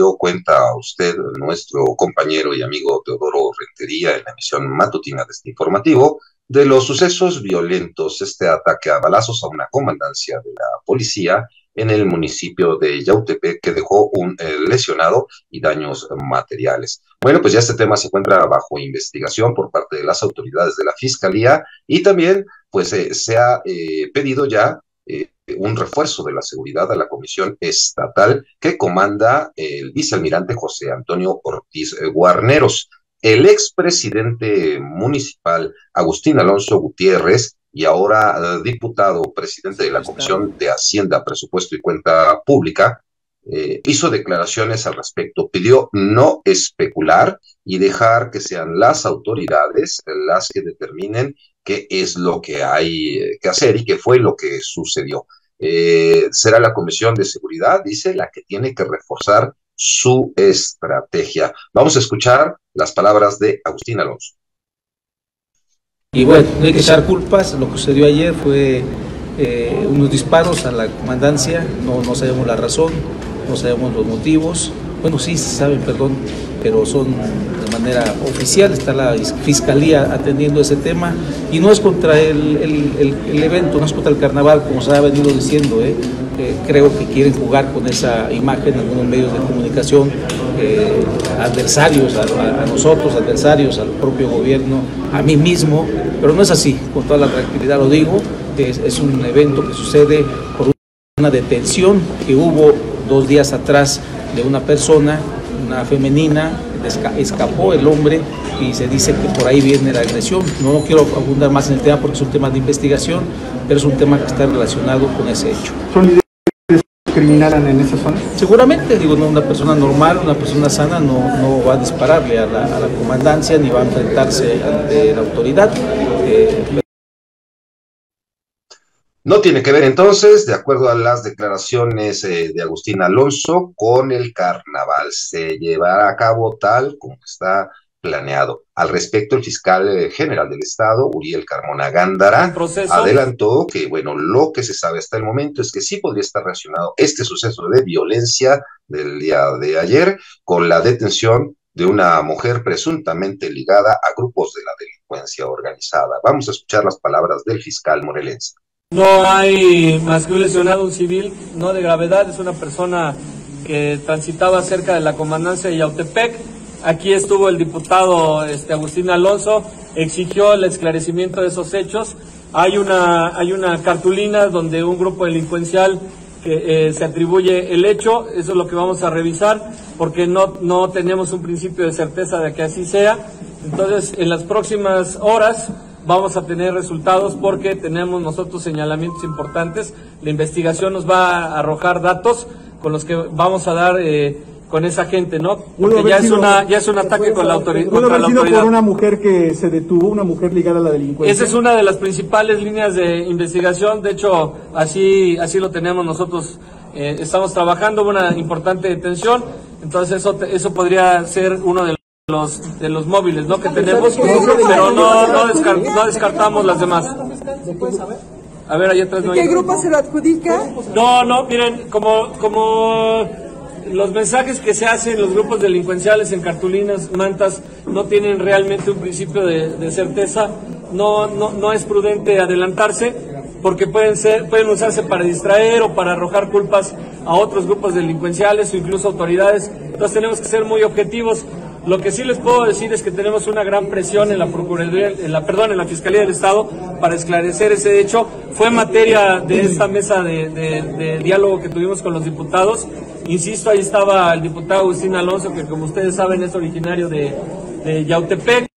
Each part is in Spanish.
dio cuenta a usted, nuestro compañero y amigo Teodoro Rentería, en la emisión matutina de este informativo, de los sucesos violentos, este ataque a balazos a una comandancia de la policía en el municipio de Yautepec que dejó un eh, lesionado y daños materiales. Bueno, pues ya este tema se encuentra bajo investigación por parte de las autoridades de la Fiscalía y también pues eh, se ha eh, pedido ya un refuerzo de la seguridad a la Comisión Estatal que comanda el vicealmirante José Antonio Ortiz Guarneros. El expresidente municipal Agustín Alonso Gutiérrez y ahora eh, diputado, presidente de la Comisión de Hacienda, Presupuesto y Cuenta Pública, eh, hizo declaraciones al respecto, pidió no especular y dejar que sean las autoridades las que determinen qué es lo que hay eh, que hacer y qué fue lo que sucedió. será la Comisión de Seguridad, dice, la que tiene que reforzar su estrategia. Vamos a escuchar las palabras de Agustín Alonso. Y bueno, no hay que echar culpas, lo que sucedió ayer fue eh, unos disparos a la comandancia, no, no sabemos la razón, no sabemos los motivos, bueno sí se saben, perdón, pero son de manera oficial, está la fiscalía atendiendo ese tema. Y no es contra el, el, evento, no es contra el carnaval, como se ha venido diciendo, ¿eh? creo que quieren jugar con esa imagen en algunos medios de comunicación, eh, adversarios a, nosotros, adversarios al propio gobierno, a mí mismo, pero no es así, con toda la tranquilidad lo digo, es, es un evento que sucede por una detención que hubo dos días atrás de una persona, una femenina, escapó el hombre y se dice que por ahí viene la agresión. No, quiero abundar más en el tema porque es un tema de investigación, pero es un tema que está relacionado con ese hecho. ¿Son líderes criminales en esa zona? Seguramente, digo, no, una persona normal, una persona sana no, no va a dispararle a la, a la comandancia ni va a enfrentarse ante la autoridad. Eh, no tiene que ver entonces, de acuerdo a las declaraciones eh, de Agustín Alonso, con el carnaval. Se llevará a cabo tal como está planeado. Al respecto, el fiscal eh, general del Estado, Uriel Carmona Gándara, adelantó que, bueno, lo que se sabe hasta el momento es que sí podría estar relacionado este suceso de violencia del día de ayer con la detención de una mujer presuntamente ligada a grupos de la delincuencia organizada. Vamos a escuchar las palabras del fiscal morelense. No hay más que un lesionado, un civil, no de gravedad, es una persona que transitaba cerca de la comandancia de Yautepec. Aquí estuvo el diputado este, Agustín Alonso, exigió el esclarecimiento de esos hechos. Hay una, hay una cartulina donde un grupo delincuencial que eh, se atribuye el hecho, eso es lo que vamos a revisar, porque no, no tenemos un principio de certeza de que así sea. Entonces, en las próximas horas vamos a tener resultados porque tenemos nosotros señalamientos importantes. La investigación nos va a arrojar datos con los que vamos a dar eh, con esa gente, ¿no? Porque ya es, una, ya es un ataque con la, autoridad. contra la autoridad. por una mujer que se detuvo, una mujer ligada a la delincuencia. Esa es una de las principales líneas de investigación. De hecho, así, así lo tenemos nosotros. Eh, estamos trabajando una importante detención. Entonces, eso, eso podría ser uno de los los, de los móviles ¿no? que tenemos, pero no, no, descartamos las demás. A ver, ahí atrás no ¿Qué grupo se lo adjudica? No, no, miren, como, como los mensajes que se hacen los grupos delincuenciales en cartulinas, mantas, no tienen realmente un principio de, de certeza, no, no, no es prudente adelantarse porque pueden, ser, pueden usarse para distraer o para arrojar culpas a otros grupos delincuenciales o incluso autoridades. Entonces tenemos que ser muy objetivos. Lo que sí les puedo decir es que tenemos una gran presión en la Procuraduría, en la, perdón, en la Fiscalía del Estado para esclarecer ese hecho. Fue materia de esta mesa de, diálogo que tuvimos con los diputados. Insisto, ahí estaba el diputado Agustín Alonso, que como ustedes saben es originario de, de Yautepec.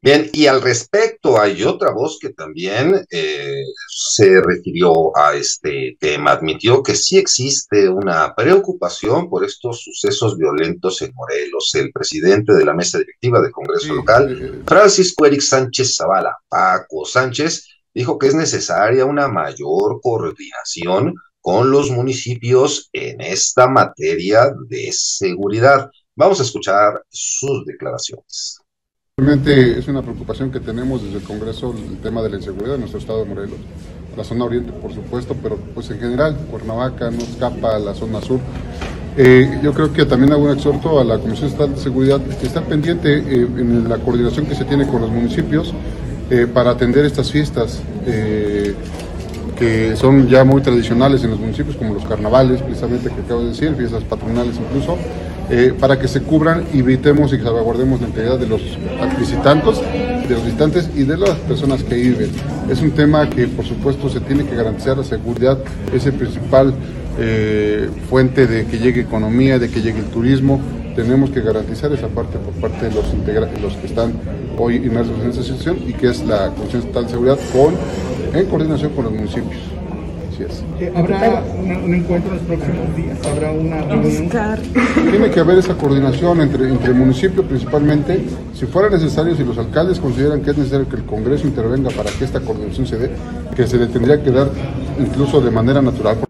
Bien, y al respecto hay otra voz que también eh, se refirió a este tema, admitió que sí existe una preocupación por estos sucesos violentos en Morelos. El presidente de la mesa directiva del Congreso local, Francisco Eric Sánchez Zavala, Paco Sánchez, dijo que es necesaria una mayor coordinación con los municipios en esta materia de seguridad. Vamos a escuchar sus declaraciones. Realmente es una preocupación que tenemos desde el Congreso el tema de la inseguridad en nuestro estado de Morelos. la zona oriente por supuesto, pero pues en general Cuernavaca no escapa a la zona sur. Eh, yo creo que también hago un exhorto a la Comisión Estatal de Seguridad que está pendiente eh, en la coordinación que se tiene con los municipios eh, para atender estas fiestas que son ya muy tradicionales en los municipios, como los carnavales, precisamente que acabo de decir, fiestas patronales incluso, para que se cubran y evitemos y salvaguardemos la integridad de los visitantes, de los visitantes y de las personas que viven. Es un tema que por supuesto se tiene que garantizar la seguridad, es el principal eh, fuente de que llegue economía, de que llegue el turismo. Tenemos que garantizar esa parte por parte de los, los que están hoy inmersos en esa situación y que es la Comisión Estatal de Seguridad con, en coordinación con los municipios. Así es. Eh, ¿Habrá un encuentro en los próximos días? ¿Habrá una reunión? Tiene que haber esa coordinación entre, entre el municipio principalmente. Si fuera necesario, si los alcaldes consideran que es necesario que el Congreso intervenga para que esta coordinación se dé, que se le tendría que dar incluso de manera natural.